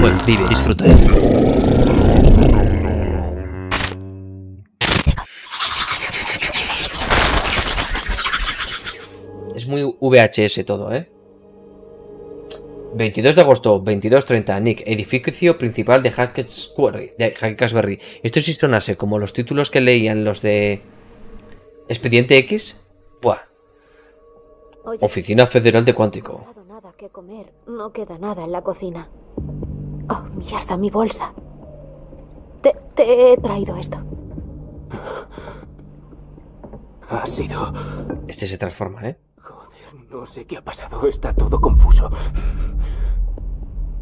Bueno, vive, disfruta. Es muy VHS todo, ¿eh? 22 de agosto, 22.30, Nick, edificio principal de Hackett de. Esto sí sonase como los títulos que leían los de Expediente X. Buah. Oficina Federal de Cuántico. Que comer. No queda nada en la cocina. Oh, mierda, mi bolsa. Te, te he traído esto. Ha sido... Este se transforma, ¿eh? Joder, no sé qué ha pasado. Está todo confuso.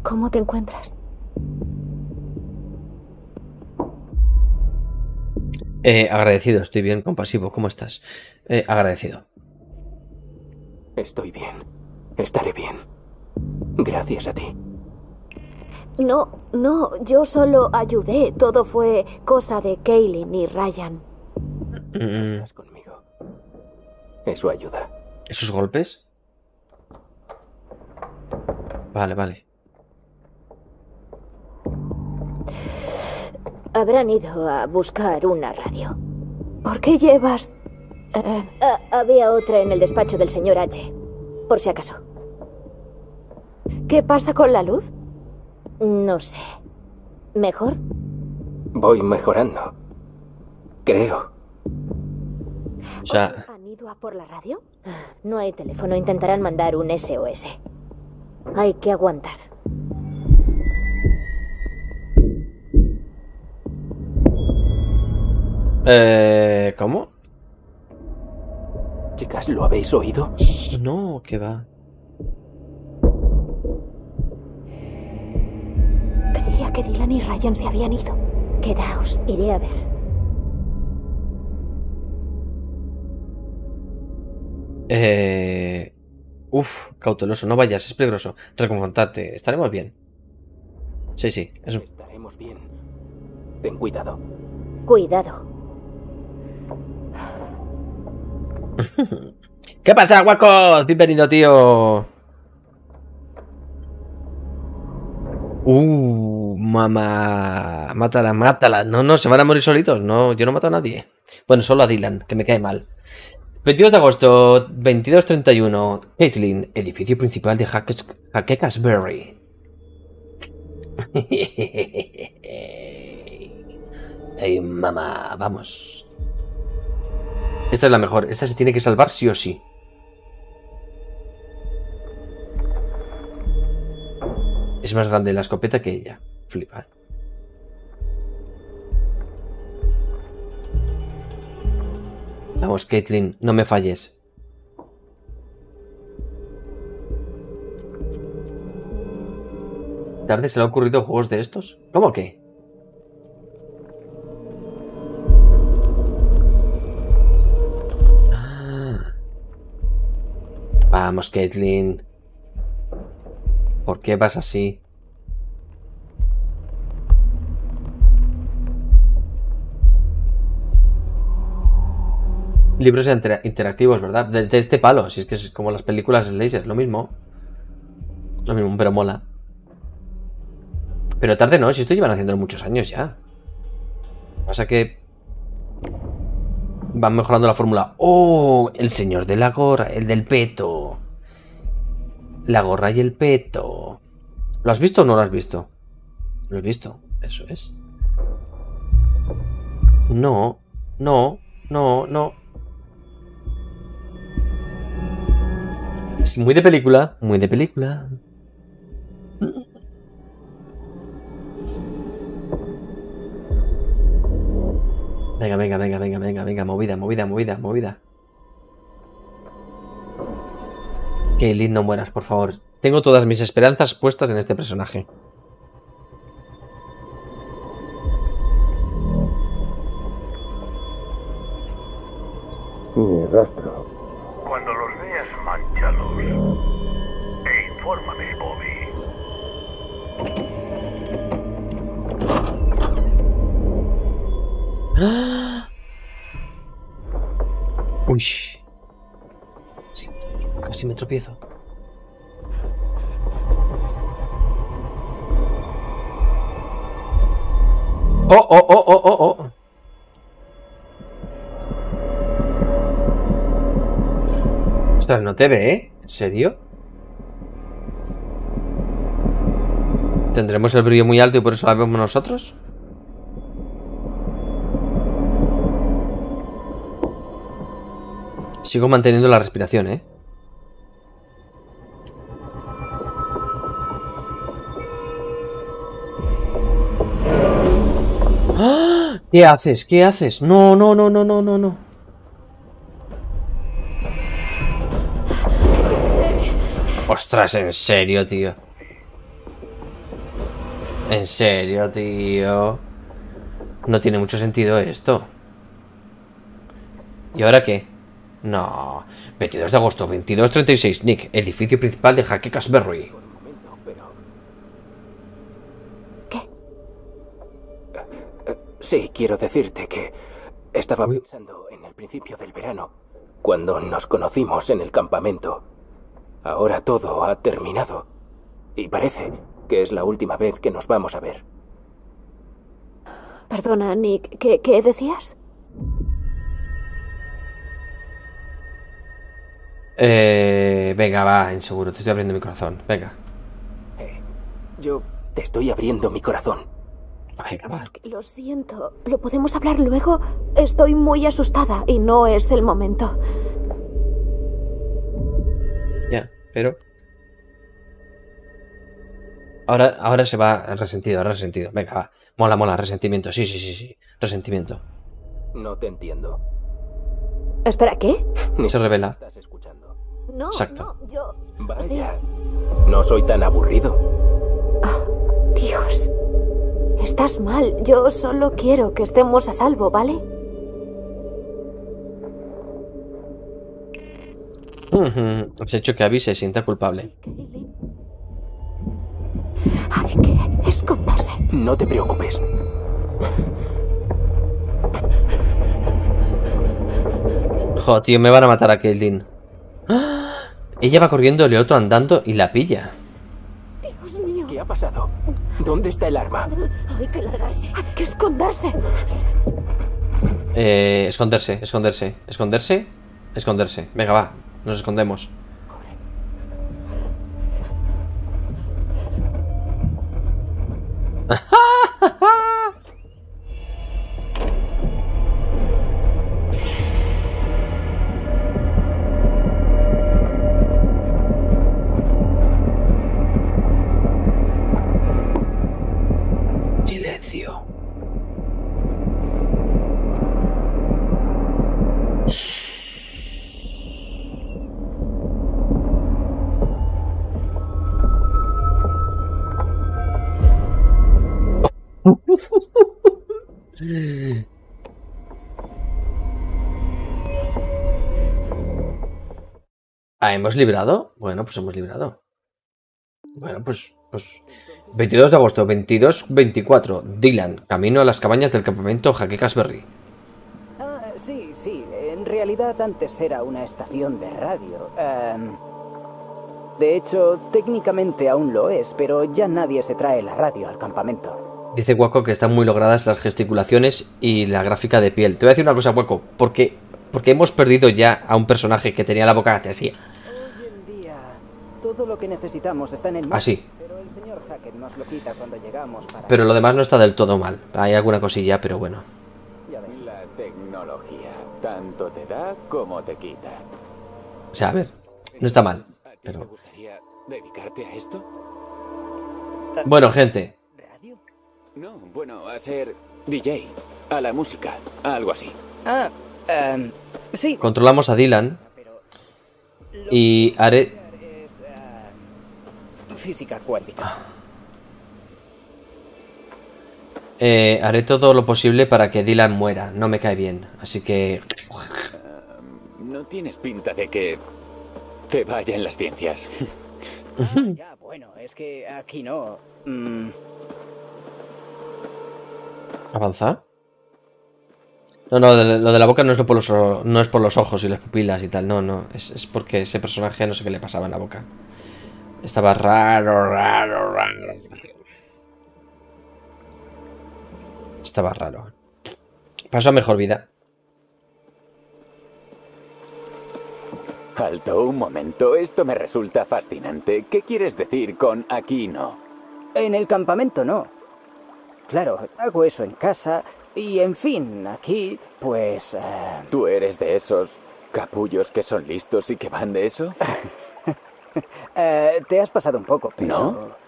¿Cómo te encuentras? Eh, agradecido, estoy bien, compasivo. ¿Cómo estás? Eh, agradecido. Estoy bien. Estaré bien. Gracias a ti. No, no, yo solo ayudé. Todo fue cosa de Kaylin y Ryan. Mm, Estás conmigo. Eso ayuda. ¿Esos golpes? Vale, vale. Habrán ido a buscar una radio. ¿Por qué llevas...? Eh, ah, había otra en el despacho del señor H. Por si acaso. ¿Qué pasa con la luz? No sé. ¿Mejor? Voy mejorando. Creo. O sea, ¿Han ido a por la radio? No hay teléfono. Intentarán mandar un SOS. Hay que aguantar. eh, ¿cómo? Chicas, ¿lo habéis oído? No, que va. Que Dylan y Ryan se habían ido. Quedaos, iré a ver. Eh... Uf, cauteloso, no vayas, es peligroso. Reconfortate, estaremos bien. Sí, sí, eso. Estaremos bien. Ten cuidado. Cuidado. ¿Qué pasa, guacos? Bienvenido, tío. Uh, mamá. Mátala, mátala. No, no, se van a morir solitos. No, yo no mato a nadie. Bueno, solo a Dylan, que me cae mal. 22 de agosto, 22.31. Caitlin, edificio principal de Hackekasberry. Ay, mamá, vamos. Esta es la mejor. Esta se tiene que salvar sí o sí. Es más grande la escopeta que ella. Flipa. Vamos, Caitlin, no me falles. ¿Tarde se le ha ocurrido juegos de estos? ¿Cómo que? Ah. Vamos, Caitlin. ¿Por qué vas así? Libros intera- interactivos, ¿verdad? De, este palo, si es que es como las películas laser, lo mismo. Lo mismo, pero mola. Pero tarde no, si esto llevan haciéndolo muchos años ya. Pasa que... Van mejorando la fórmula. ¡Oh! El señor de la gorra, el del peto. La gorra y el peto. ¿Lo has visto o no lo has visto? Lo has visto, eso es. No, no, no, no. Es muy de película, muy de película. Venga, venga, venga, venga, venga, venga, movida, movida, movida, movida. Lynn no mueras, por favor. Tengo todas mis esperanzas puestas en este personaje. Ni rastro. Uy. Casi me tropiezo. Oh, oh, oh, oh, oh, oh. Ostras, no te ve, ¿eh? ¿En serio? ¿Tendremos el brillo muy alto y por eso la vemos nosotros? Sigo manteniendo la respiración, ¿eh? ¡Ah! ¿Qué haces? ¿Qué haces? No, no, no, no, no, no, no. Ostras, en serio, tío. En serio, tío. No tiene mucho sentido esto. ¿Y ahora qué? No. 22 de agosto, 2236. Nick, edificio principal de Jaque Casberry. ¿Qué? Sí, quiero decirte que estaba pensando en el principio del verano, cuando nos conocimos en el campamento. Ahora todo ha terminado. Y parece que es la última vez que nos vamos a ver. Perdona, Nick, ¿qué, qué decías? Eh, venga, va, inseguro. Te estoy abriendo mi corazón. Venga. Yo te estoy abriendo mi corazón. Venga, va. Lo siento. ¿Lo podemos hablar luego? Estoy muy asustada y no es el momento. Ya, pero... Ahora, ahora se va resentido, ahora resentido. Venga, va. Mola, mola, resentimiento. Sí, sí, sí, sí. Resentimiento. No te entiendo. Espera, ¿qué? Se revela. estás escuchando. No, Exacto. no, yo... Vaya. No soy tan aburrido. Dios. Estás mal. Yo solo quiero que estemos a salvo, ¿vale? Has hecho que Abby se sienta culpable. Hay que esconderse. No te preocupes. Jo, tío, me van a matar a Caitlyn. ¡Ah! Ella va corriendo, el otro andando y la pilla. Dios mío. ¿Qué ha pasado? ¿Dónde está el arma? Hay que largarse. Hay que esconderse. Eh, esconderse, esconderse, esconderse, esconderse. Venga, va, nos escondemos. Ah, ¿hemos librado? Bueno, pues hemos librado. Bueno, pues, pues 22 de agosto, 22-24. Dylan, camino a las cabañas del campamento Jaquecas Berry. Ah, sí, sí. En realidad antes era una estación de radio. Em, de hecho, técnicamente aún lo es, pero ya nadie se trae la radio al campamento. Dice Waco que están muy logradas las gesticulaciones y la gráfica de piel. Te voy a decir una cosa, Waco, porque, porque hemos perdido ya a un personaje que tenía la boca así. Todo lo que necesitamos está en el Así. Pero el señor Hackett nos lo quita cuando llegamos para... Pero lo demás no está del todo mal. Hay alguna cosilla, pero bueno. Ya ves. La tecnología tanto te da como te quita. O sea, a ver, no está mal. ¿A ti Pero te gustaría dedicarte a esto? bueno, gente, ¿Radio? No, bueno, a ser DJ, a la música, a algo así. Ah, em, sí. controlamos a Dylan y haré... ah, física cuántica. eh, haré todo lo posible para que Dylan muera. No me cae bien. Así que... No tienes pinta de que te vaya en las ciencias. Ah, ya, bueno, es que aquí no. Mm, ¿Avanza? No, no, lo de la boca no es, lo por los, no es por los ojos y las pupilas y tal. No, no. Es, es porque ese personaje no sé qué le pasaba en la boca. Estaba raro, raro, raro. Estaba raro. Paso a mejor vida. Alto, un momento. Esto me resulta fascinante. ¿Qué quieres decir con aquí no? En el campamento no. Claro, hago eso en casa y en fin, aquí, pues... eh, ¿Tú eres de esos capullos que son listos y que van de eso? eh, te has pasado un poco, pero... ¿No?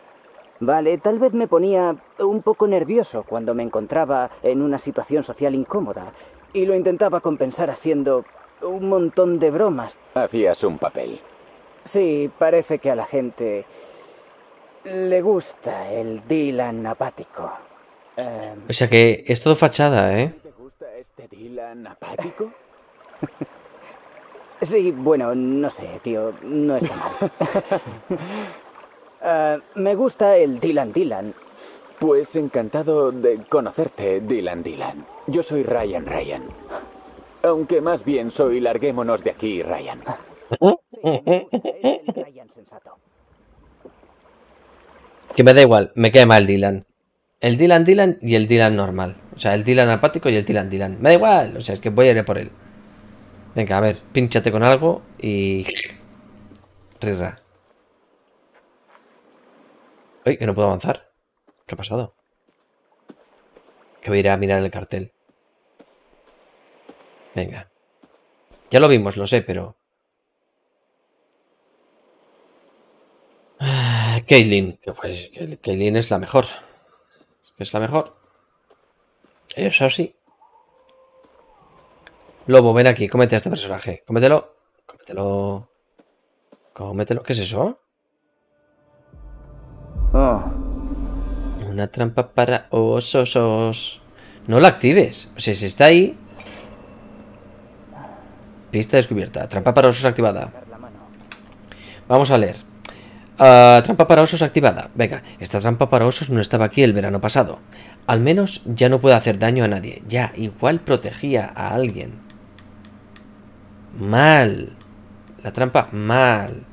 Vale, tal vez me ponía un poco nervioso cuando me encontraba en una situación social incómoda y lo intentaba compensar haciendo un montón de bromas. Hacías un papel. Sí, parece que a la gente le gusta el Dylan apático. Eh, O sea que es todo fachada, ¿eh? ¿Te gusta este Dylan apático? sí, bueno, no sé, tío, no está mal. Eh, me gusta el Dylan Dylan. Pues encantado de conocerte, Dylan Dylan. Yo soy Ryan Ryan. Aunque más bien soy larguémonos de aquí, Ryan. Sí, me gusta, es el Ryan sensato. Que me da igual, me queda mal el Dylan. El Dylan Dylan y el Dylan normal. O sea, el Dylan apático y el Dylan Dylan. Me da igual, o sea, es que voy a ir a por él. Venga, a ver, pínchate con algo y... Rira. Uy, que no puedo avanzar. ¿Qué ha pasado? Que voy a ir a mirar el cartel. Venga. Ya lo vimos, lo sé, pero... Ah, Caitlyn. Que Pues Caitlyn es la mejor. Es que es la mejor. Eso sí. Lobo, ven aquí, cómete a este personaje. Cómetelo. Cómetelo. Cómetelo. ¿Qué es eso? Oh, Una trampa para osos. No la actives. O sea, si está ahí. Pista descubierta. Trampa para osos activada. Vamos a leer. Ah, trampa para osos activada. Venga, esta trampa para osos no estaba aquí el verano pasado. Al menos ya no puede hacer daño a nadie. Ya, igual protegía a alguien. Mal. La trampa, mal.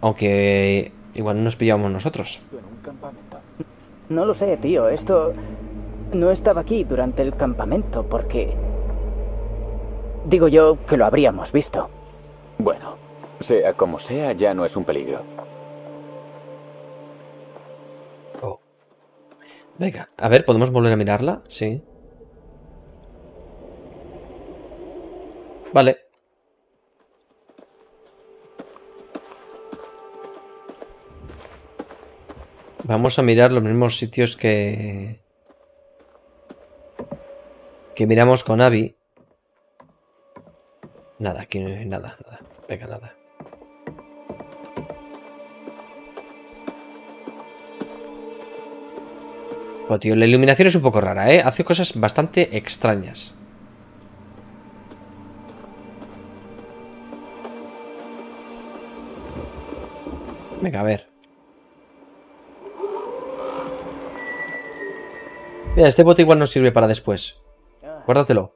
Aunque igual no nos pillamos nosotros. No lo sé, tío. Esto no estaba aquí durante el campamento porque... Digo yo que lo habríamos visto. Bueno, sea como sea, ya no es un peligro. Oh. Venga, a ver, ¿podemos volver a mirarla? Sí. Vale. Vamos a mirar los mismos sitios que... Que miramos con Abby. Nada, aquí no hay nada, nada. Venga, nada. Oh, tío, la iluminación es un poco rara, ¿eh? Hace cosas bastante extrañas. Venga, a ver. Mira, este bote igual nos sirve para después. Guárdatelo.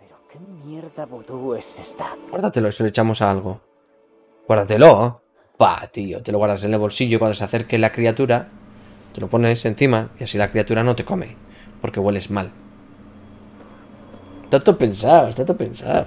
Pero qué mierda vudú es esta. Guárdatelo y se lo echamos a algo. Guárdatelo. Pa, tío. Te lo guardas en el bolsillo cuando se acerque la criatura. Te lo pones encima y así la criatura no te come. Porque hueles mal. Todo pensado, está todo pensado.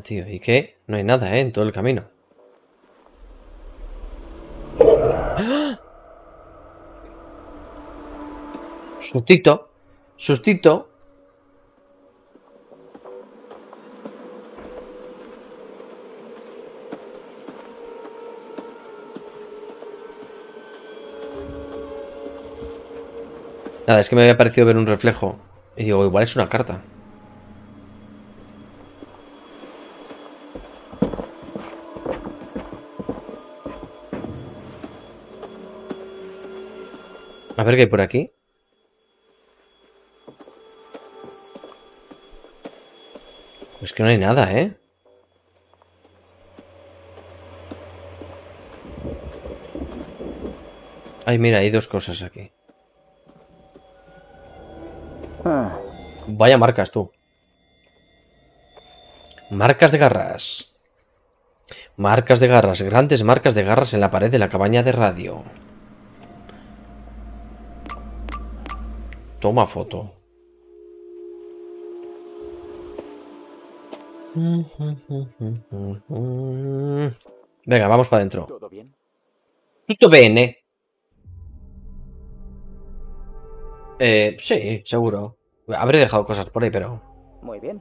Tío. ¿Y qué? No hay nada, ¿eh? En todo el camino. Sustito. Sustito. Nada, es que me había parecido ver un reflejo. Y digo, igual es una carta. Ver qué hay por aquí. Es que no hay nada, ¿eh? Ay, mira, hay dos cosas aquí. Vaya marcas, tú. Marcas de garras. Marcas de garras, grandes marcas de garras en la pared de la cabaña de radio. Toma foto. Venga, vamos para adentro. ¿Todo bien? Tutto bene. Eh, sí, seguro. Habré dejado cosas por ahí, pero... muy bien.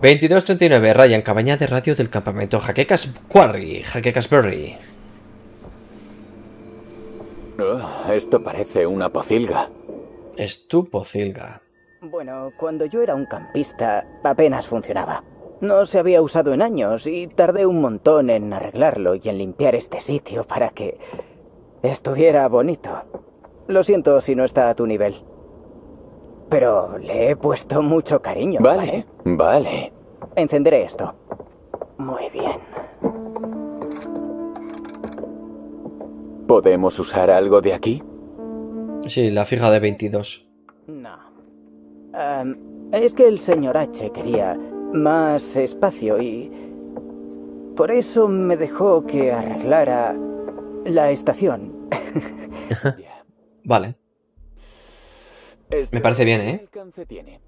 ...2239, Ryan, cabaña de radio del campamento Jaquecas Quarry, Jaquecas Berry. Oh, esto parece una pocilga. Es tu pocilga. Bueno, cuando yo era un campista, apenas funcionaba. No se había usado en años y tardé un montón en arreglarlo y en limpiar este sitio para que estuviera bonito. Lo siento si no está a tu nivel. Pero le he puesto mucho cariño. Vale, vale. Encenderé esto. Muy bien. ¿Podemos usar algo de aquí? Sí, la fija de 22. No. Am, es que el señor H quería más espacio y... Por eso me dejó que arreglara la estación. Vale. Este Me parece bien, ¿qué ¿eh? alcance tiene?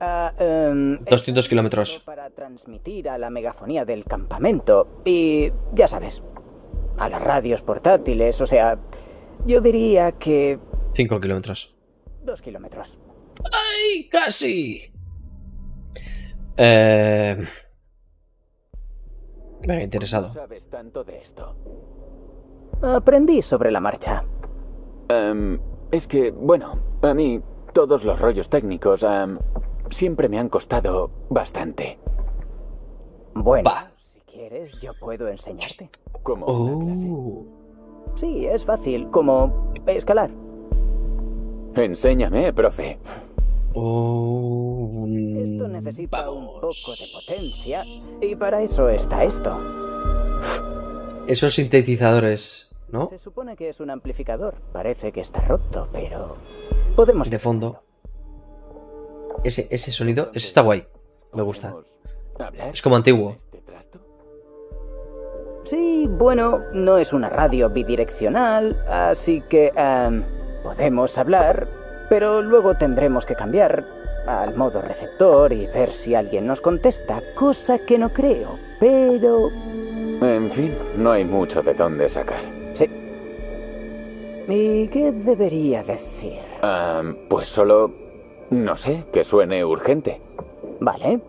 Ah, em, 200 es kilómetros. Para transmitir a la megafonía del campamento. Y ya sabes, a las radios portátiles, o sea, yo diría que 5 kilómetros. dos kilómetros. ¡Ay, casi! Eh... Venga, interesado. ¿Sabes tanto de esto? Aprendí sobre la marcha. Em, es que, bueno, a mí todos los rollos técnicos em, siempre me han costado bastante. Bueno, si quieres, yo puedo enseñarte. Como una clase. Oh. Sí, es fácil, como escalar. Enséñame, profe. Oh, Esto necesita un poco de potencia y para eso está esto. Esos sintetizadores, ¿no? Se supone que es un amplificador. Parece que está roto, pero podemos De fondo. Ese, ese sonido, ese está guay. Me gusta. ¿Podemos hablar Es como antiguo. este? Sí, bueno, no es una radio bidireccional, así que em, podemos hablar, pero luego tendremos que cambiar al modo receptor y ver si alguien nos contesta, cosa que no creo, pero En fin, no hay mucho de dónde sacar. ¿Y qué debería decir? Em, pues solo, no sé, que suene urgente. Vale.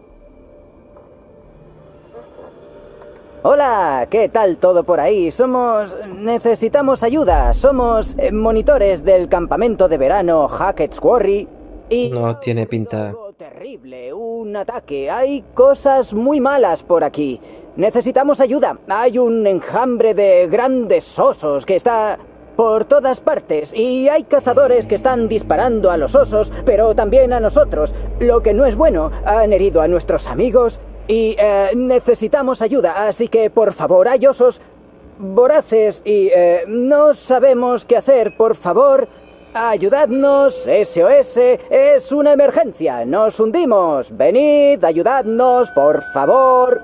Hola, ¿qué tal todo por ahí? Somos... necesitamos ayuda. Somos eh, monitores del campamento de verano Hackett's Quarry y... No tiene pinta. Algo terrible, un ataque. Hay cosas muy malas por aquí. Necesitamos ayuda. Hay un enjambre de grandes osos que está por todas partes y hay cazadores que están disparando a los osos, pero también a nosotros. Lo que no es bueno, han herido a nuestros amigos y eh, necesitamos ayuda. Así que, por favor, hay osos voraces y eh, no sabemos qué hacer. Por favor, ayudadnos. SOS es una emergencia. Nos hundimos. Venid, ayudadnos, por favor.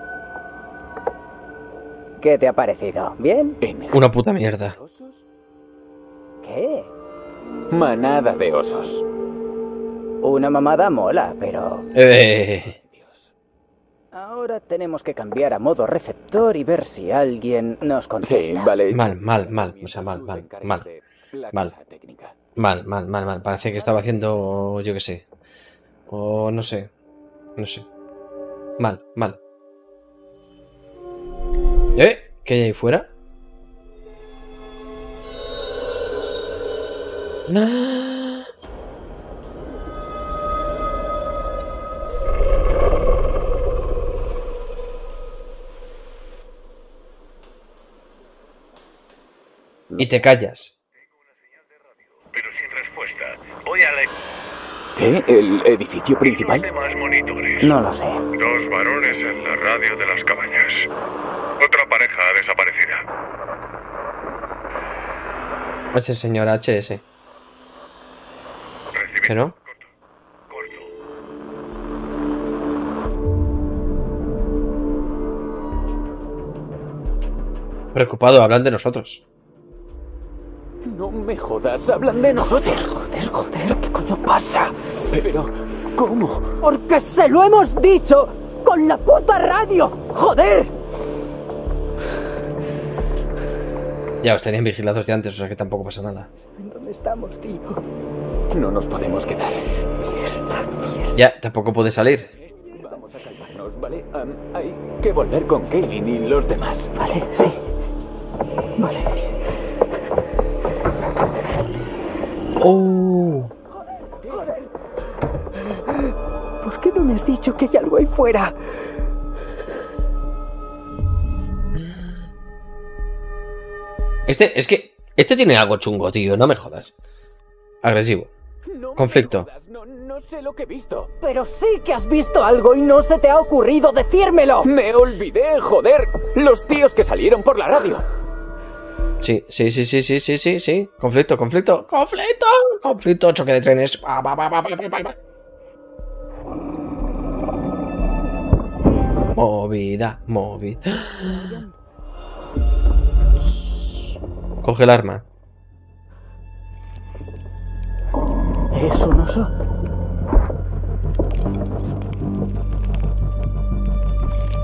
¿Qué te ha parecido? ¿Bien? En Una puta mierda. ¿Qué? Manada de osos. Una mamada mola, pero... Eh, Dios. Ahora tenemos que cambiar a modo receptor y ver si alguien nos Sí, contesta. vale. Mal, mal, mal. O sea, mal, mal, mal. Mal. Mal, mal, mal, mal. Parece que estaba haciendo, yo qué sé. O no sé. No sé. Mal, mal. ¿Eh? ¿Qué hay ahí fuera? Y te callas. Pero sin respuesta. Voy a la... ¿Qué? ¿El edificio principal? No lo sé. Dos varones en la radio de las cabañas. Otra pareja desaparecida. Ese señor HS. Recibí. ¿Que no? Corto. Preocupado, hablan de nosotros. No me jodas, hablan de nosotros. Joder, joder, ¿qué coño pasa? Pero, ¿cómo? Porque se lo hemos dicho con la puta radio. Joder. Ya os tenían vigilados de antes, o sea que tampoco pasa nada. ¿En dónde estamos, tío? No nos podemos quedar. Ya, tampoco puede salir. Vamos a calmarnos, ¿vale? Hay que volver con Kaylin y los demás. Vale, sí. Vale. Oh. ¿Por qué no me has dicho que hay algo ahí fuera? Este, es que. Este tiene algo chungo, tío, no me jodas. Agresivo. No Conflicto. jodas, No, no sé lo que he visto. Pero sí que has visto algo y no se te ha ocurrido decírmelo. Me olvidé, joder. Los tíos que salieron por la radio. Sí, sí, sí, sí, sí, sí, sí, sí. Conflicto, conflicto, conflicto, conflicto, choque de trenes. Pa, pa, pa, pa, pa, pa, pa. Movida, movida. Coge el arma. ¿Es un oso?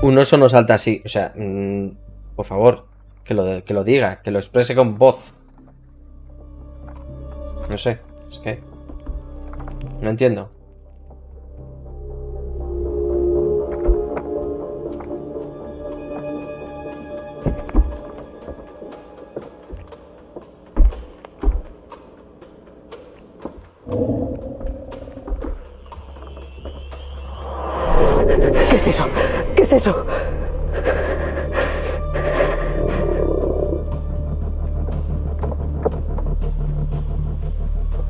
Un oso no salta así. O sea, mm, por favor, que lo, que lo diga, que lo exprese con voz. No sé, es que. No entiendo. Es eso?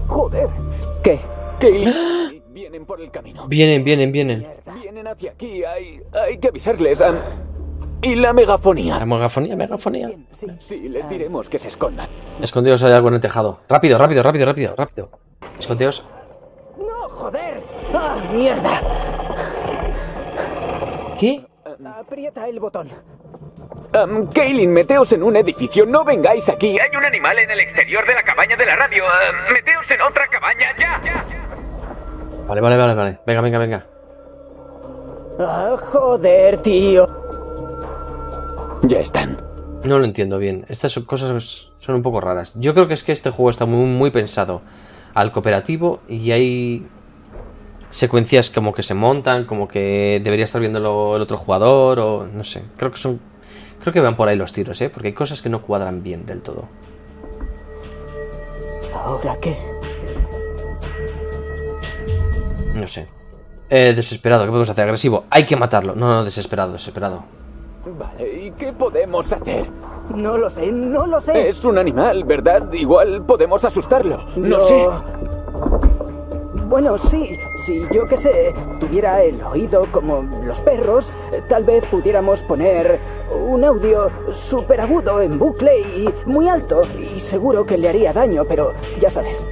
Joder. ¿Qué? Kaylin. Vienen por el camino. Vienen, vienen, vienen. Vienen hacia aquí. Hay, hay que avisarles. am. y la megafonía. La megafonía, megafonía. Sí. Sí, les diremos que se escondan. Escondidos hay algo en el tejado. Rápido, rápido, rápido, rápido, rápido. Escondidos. ¡No, joder! ¡Ah, mierda! ¿Qué? Aprieta el botón. Am, Kaylin, meteos en un edificio. No vengáis aquí. Hay un animal en el exterior de la cabaña de la radio. Meteos en otra cabaña, ya. Vale, vale, vale, vale. Venga, venga, venga. ¡Ah, joder, tío! Ya están. No lo entiendo bien. Estas son cosas son un poco raras. Yo creo que es que este juego está muy, muy pensado al cooperativo y hay secuencias como que se montan, como que debería estar viéndolo el otro jugador o no sé. Creo que son creo que van por ahí los tiros, ¿eh? Porque hay cosas que no cuadran bien del todo. ¿Ahora qué? No sé. Eh, desesperado, ¿qué podemos hacer? Agresivo. Hay que matarlo. No, no, desesperado, desesperado. Vale, ¿y qué podemos hacer? No lo sé, no lo sé. Es un animal, ¿verdad? Igual podemos asustarlo. No Yo- sé. Bueno, sí, si yo qué sé, tuviera el oído como los perros, eh, tal vez pudiéramos poner un audio súper agudo en bucle y muy alto, y seguro que le haría daño, pero ya sabes.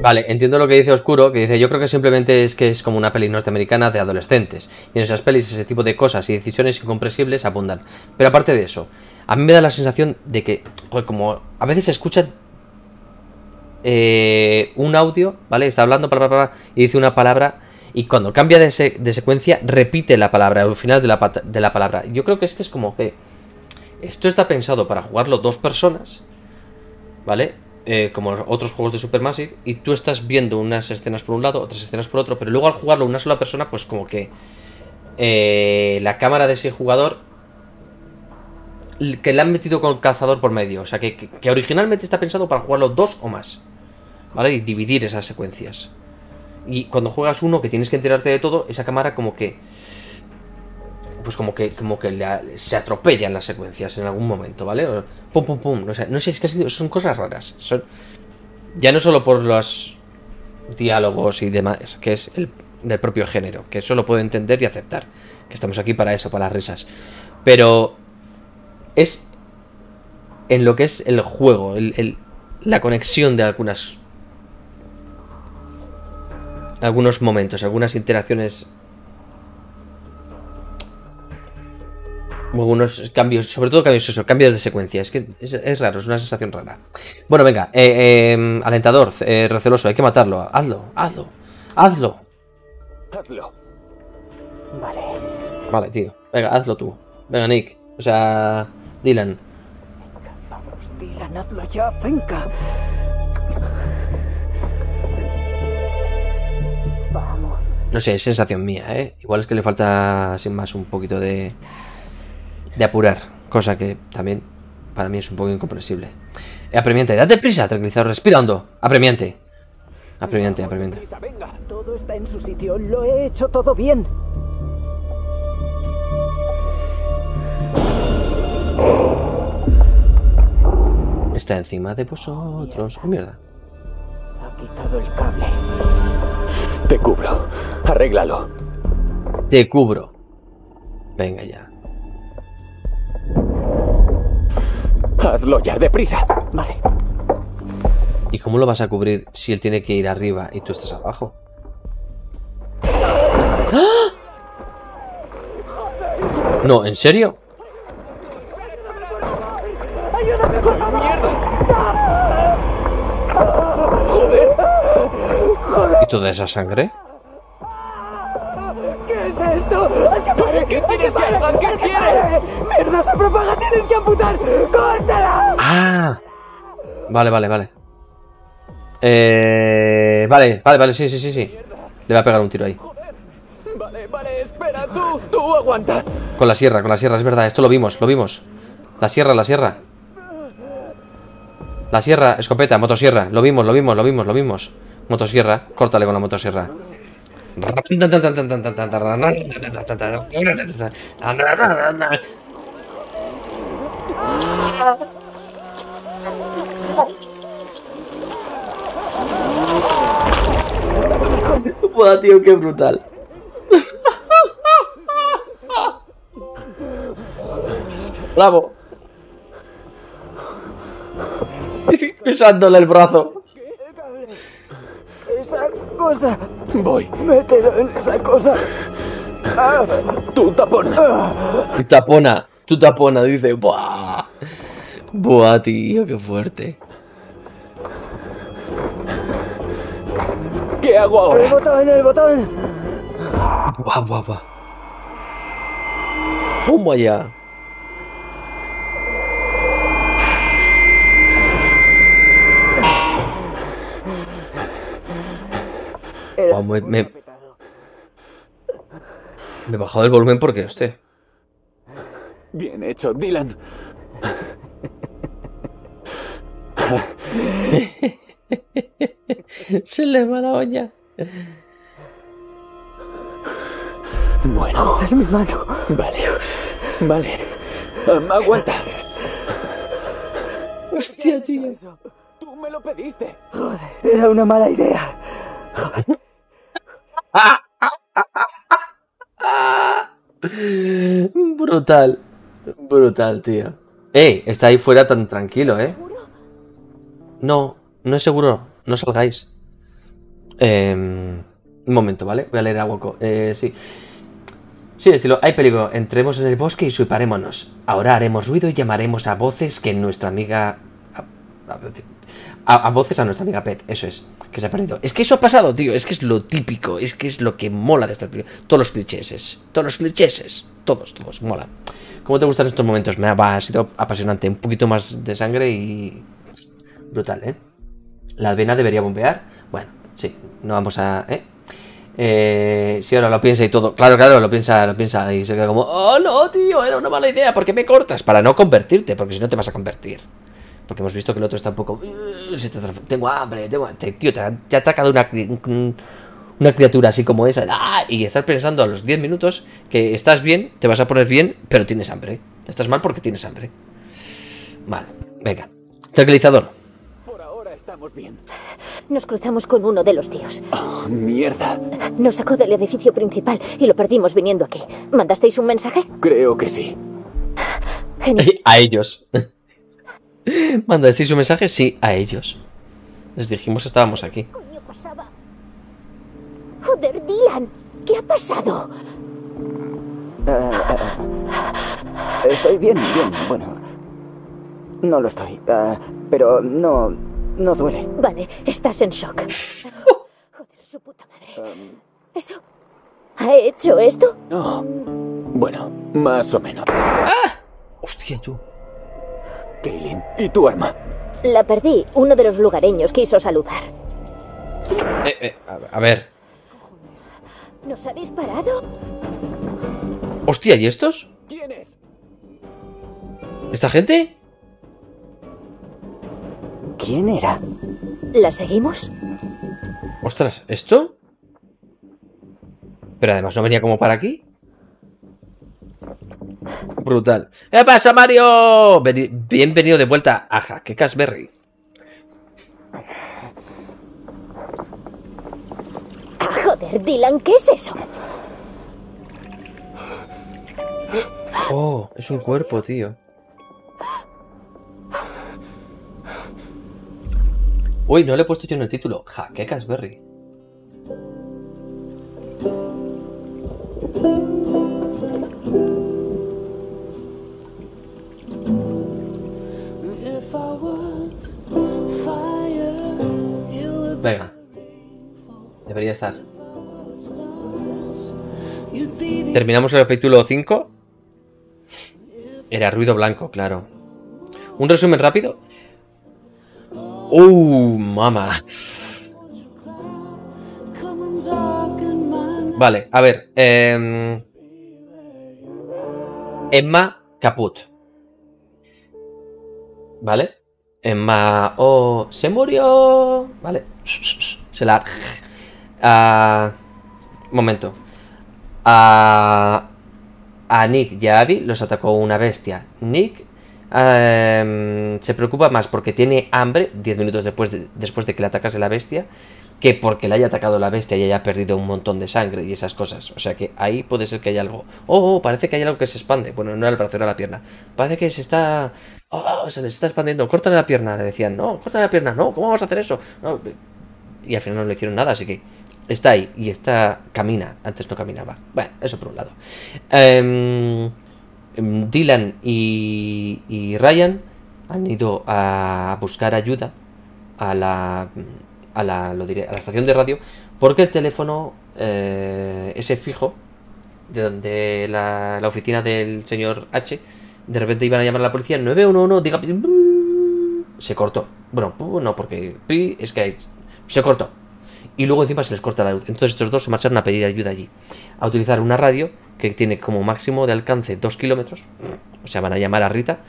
Vale, entiendo lo que dice Oscuro, que dice, yo creo que simplemente es que es como una peli norteamericana de adolescentes. Y en esas pelis ese tipo de cosas y decisiones incomprensibles abundan. Pero aparte de eso, a mí me da la sensación de que, como a veces se escucha eh, un audio, ¿vale? Está hablando bla, bla, bla, y dice una palabra y cuando cambia de, de secuencia repite la palabra al final de la, de la palabra. Yo creo que es que es como que esto está pensado para jugarlo dos personas, ¿vale? Eh, como otros juegos de Supermassive, y tú estás viendo unas escenas por un lado, otras escenas por otro, pero luego al jugarlo una sola persona, pues como que eh, la cámara de ese jugador que le han metido con cazador por medio, o sea que originalmente está pensado para jugarlo dos o más, ¿vale? Y dividir esas secuencias. Y cuando juegas uno que tienes que enterarte de todo, esa cámara como que pues como que, como que le- se atropellan las secuencias en algún momento, ¿vale? O- Pum, pum, pum. No sé, no sé es que son cosas raras. Son, ya no solo por los diálogos y demás, que es el del propio género, que eso lo puedo entender y aceptar. Que estamos aquí para eso, para las risas. Pero es en lo que es el juego, el- la conexión de algunas algunos momentos, algunas interacciones algunos cambios, sobre todo cambios eso, cambios de secuencia, es que es, es raro, es una sensación rara. Bueno, venga, eh, eh, alentador, eh, receloso, hay que matarlo, hazlo, hazlo, hazlo. Hazlo. Vale. Vale, tío, venga, hazlo tú. Venga, Nick, o sea, Dylan. Vamos, Dylan, hazlo ya, venga. No sé, es sensación mía, ¿eh? Igual es que le falta, sin más, un poquito de, de apurar. Cosa que también para mí es un poco incomprensible. Eh, apremiante, date prisa, tranquilizador, respira hondo. Apremiante. Apremiante, apremiante. Prisa, venga. Todo está en su sitio. Lo he hecho todo bien. Está encima de vosotros. Oh, mierda. Ha quitado el cable. Te cubro. Arréglalo. Te cubro. Venga ya. Hazlo ya, deprisa. Vale. ¿Y cómo lo vas a cubrir si él tiene que ir arriba y tú estás abajo? ¡Ah! No, ¿en serio? Toda esa sangre? ¿Qué es esto? ¡Al que pare! ¿Qué tienes que hacer? ¿Qué ¡Al que quieres? pare! ¡Mierda, se propaga! ¡Tienes que amputar! ¡Córtala! Ah, vale, vale, vale. Eh, vale, vale, vale, sí, sí, sí, sí. Le va a pegar un tiro ahí. Vale, vale, espera, tú, tú aguanta. Con la sierra, con la sierra, es verdad, esto lo vimos, lo vimos. La sierra, la sierra. La sierra, escopeta, motosierra, lo vimos, lo vimos, lo vimos, lo vimos. Motosierra, córtale con la motosierra. Buah, qué brutal. Bravo. Pisándole el brazo. Cosa. Voy. Mételo en esa cosa. Ah, Tú tapón. Tu tapona, tu tapona, dice. Buah. Buah, tío, qué fuerte. ¿Qué hago el ahora? botón, el botón. Buah, buah, buah. ¿Cómo allá? Buah, me, me, me he bajado el volumen porque, hostia. Bien hecho, Dylan. Se le va la olla. Bueno, Es mi mano. vale. Vale. Am, aguanta. Hostia, tío. Eso. Tú me lo pediste. Era una mala idea. Brutal. Brutal, tío. ¡Eh! Está ahí fuera tan tranquilo, ¿eh? No, no es seguro. No salgáis. Eh, un momento, ¿vale? Voy a leer a Woko. Eh, sí. Sí, estilo. Hay peligro. Entremos en el bosque y suparémonos. Ahora haremos ruido y llamaremos a voces que nuestra amiga. A, voces a nuestra amiga Pet. Eso es. Que se ha perdido. Es que eso ha pasado, tío. Es que es lo típico. Es que es lo que mola de esta película. Todos los clichés. Todos los clichés. Todos, todos. Mola. ¿Cómo te gustan estos momentos? Me ha sido apasionante. Un poquito más de sangre y. Brutal, ¿eh? La vena debería bombear. Bueno, sí. No vamos a. ¿eh? Eh, si ahora lo piensa y todo. Claro, claro, lo piensa, lo piensa y se queda como, oh no, tío, era una mala idea, ¿por qué me cortas? Para no convertirte, porque si no te vas a convertir. Porque hemos visto que el otro está un poco. "Uh, se está transform- tengo hambre, tengo. te- tío, te ha, te ha atacado una, un, una criatura así como esa, ¡ah! y estás pensando a los 10 minutos que estás bien, te vas a poner bien, pero tienes hambre. Estás mal porque tienes hambre. Vale, venga. Tranquilizador. Por ahora estamos bien. Nos cruzamos con uno de los tíos. Oh, mierda. Nos sacó del edificio principal y lo perdimos viniendo aquí. ¿Mandasteis un mensaje? Creo que sí. Genial. A ellos. ¿Mandasteis un mensaje? Sí, a ellos. Les dijimos que estábamos aquí. ¿Qué coño pasaba? Joder, Dylan, ¿qué ha pasado? Estoy bien, bien, bueno. No lo estoy, ah, pero no, no duele. Vale, estás en shock. Joder, su puta madre. ¿Eso? ¿Ha hecho esto? No. Bueno, más o menos. Hostia, tú. Kaylin, ¿y tu arma? La perdí. Uno de los lugareños quiso saludar. Eh, eh, a, a ver. ¿Nos ha disparado? Hostia, ¿y estos? ¿Quién es? ¿Esta gente? ¿Quién era? ¿La seguimos? Ostras, ¿esto? Pero además no venía como para aquí. Brutal. ¿Qué pasa, Mario? Veni- Bienvenido de vuelta a Jaquecas Berry. Ah, joder, Dylan, ¿qué es eso? Oh, es un cuerpo, tío. Uy, no le he puesto yo en el título. Jaquecas Berry. Debería. Terminamos el capítulo 5. Era ruido blanco, claro. Un resumen rápido. ¡Uh, mamá! Vale, a ver. em, Emma Caput. ¿Vale? Emma... Oh, se murió. Vale. Se la... Ah, momento. A... A Nick y a Abby los atacó una bestia. Nick em, se preocupa más porque tiene hambre 10 minutos después de, después de que le atacase la bestia que porque le haya atacado la bestia y haya perdido un montón de sangre y esas cosas. O sea que ahí puede ser que haya algo. Oh, oh, parece que hay algo que se expande. Bueno, no era el brazo, era la pierna. Parece que se está. Oh, se les está expandiendo. Córtale la pierna. Le decían, no, córtale la pierna. No, ¿cómo vamos a hacer eso? Y al final no le hicieron nada, así que está ahí y está. Camina. Antes no caminaba. Bueno, eso por un lado. Em, em, Dylan y, y Ryan han ido a buscar ayuda a la, a la, lo diré, a la estación de radio porque el teléfono, eh, ese fijo, de donde la, la oficina del señor H, de repente iban a llamar a la policía, 911, diga... Se cortó. Bueno, no, porque es que se cortó. Y luego encima se les corta la luz. Entonces estos dos se marcharon a pedir ayuda allí. A utilizar una radio que tiene como máximo de alcance 2 kilómetros. O sea, van a llamar a Rita.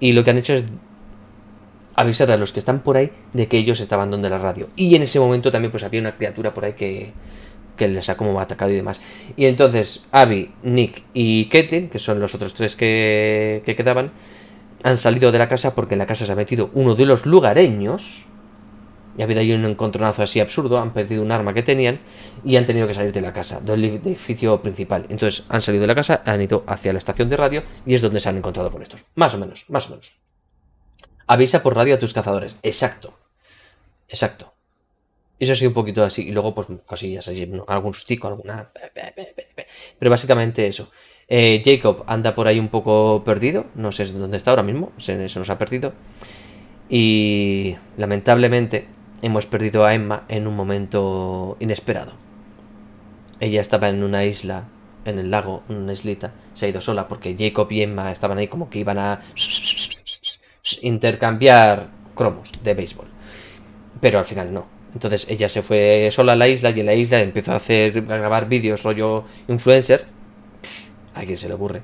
Y lo que han hecho es avisar a los que están por ahí de que ellos estaban donde la radio. Y en ese momento también pues había una criatura por ahí que, que les ha como atacado y demás. Y entonces Abby, Nick y Caitlin, que son los otros tres que, que quedaban, han salido de la casa porque en la casa se ha metido uno de los lugareños. Y ha habido ahí un encontronazo así absurdo, han perdido un arma que tenían y han tenido que salir de la casa, del edificio principal. Entonces han salido de la casa, han ido hacia la estación de radio y es donde se han encontrado con estos. Más o menos, más o menos. Avisa por radio a tus cazadores. Exacto. Exacto. Eso ha sido un poquito así. Y luego, pues, cosillas así. Algún sustico, alguna. Pero básicamente eso. Eh, Jacob anda por ahí un poco perdido. No sé dónde está ahora mismo. Se nos ha perdido. Y lamentablemente hemos perdido a Emma en un momento inesperado. Ella estaba en una isla, en el lago, en una islita. Se ha ido sola porque Jacob y Emma estaban ahí como que iban a intercambiar cromos de béisbol. Pero al final no. Entonces ella se fue sola a la isla y en la isla empezó a hacer a grabar vídeos rollo influencer. A quien se le ocurre.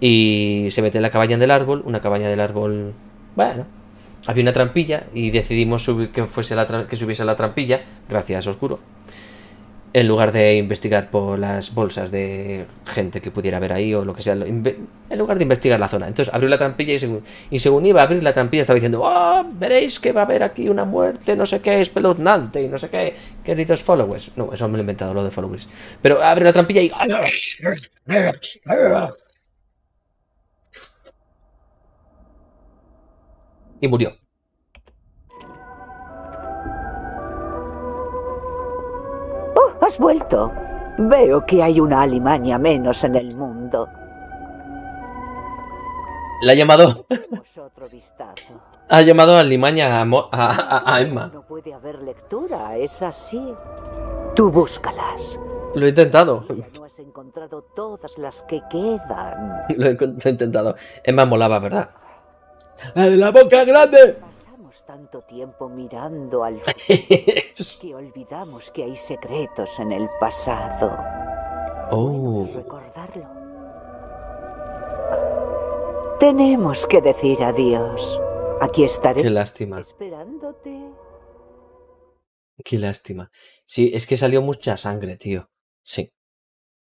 Y se mete en la cabaña del árbol, una cabaña del árbol, bueno, había una trampilla y decidimos subir que fuese la que subiese la trampilla, gracias Oscuro. En lugar de investigar por las bolsas de gente que pudiera haber ahí o lo que sea, en lugar de investigar la zona. Entonces abrió la trampilla y según, y iba a abrir la trampilla estaba diciendo, oh, veréis que va a haber aquí una muerte, no sé qué, espeluznante y no sé qué, queridos followers. No, eso me lo he inventado, lo de followers. Pero abre la trampilla y... Y murió. Has vuelto. Veo que hay una alimaña menos en el mundo. La ha llamado. Ha llamado a Limaña a, a, a, Emma. No puede haber lectura, es así. Tú búscalas. Lo he intentado. No has encontrado todas las que quedan. Lo he, intentado. Emma molaba, ¿verdad? ¡La de la boca grande! tanto tiempo mirando al que olvidamos que hay secretos en el pasado. Oh. Recordarlo. Tenemos que decir adiós. Aquí estaré. Qué lástima. Esperándote. Qué lástima. Sí, es que salió mucha sangre, tío. Sí.